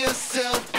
yourself.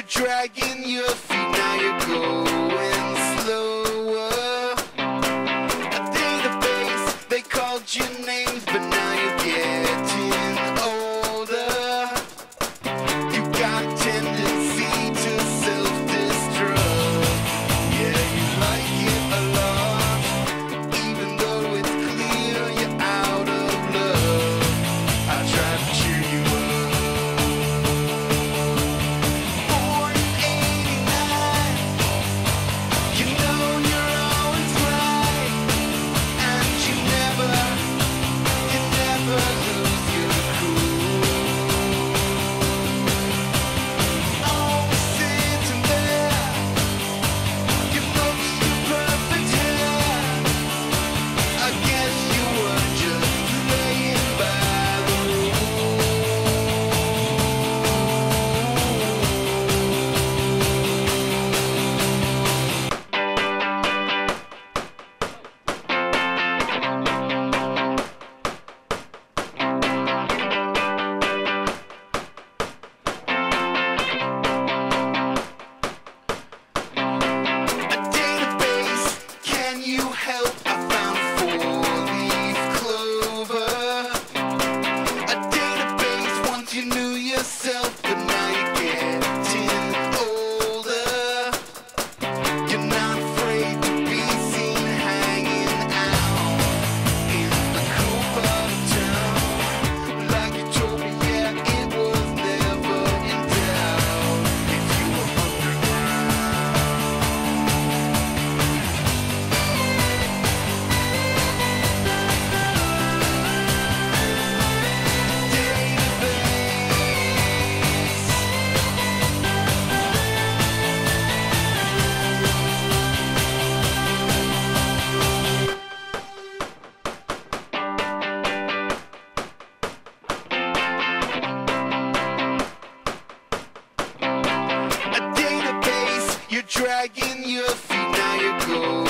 You're dragging your feet, now you're going slower. I feel the bass, they called your names, but now. yourself dragging your feet, now you're cold.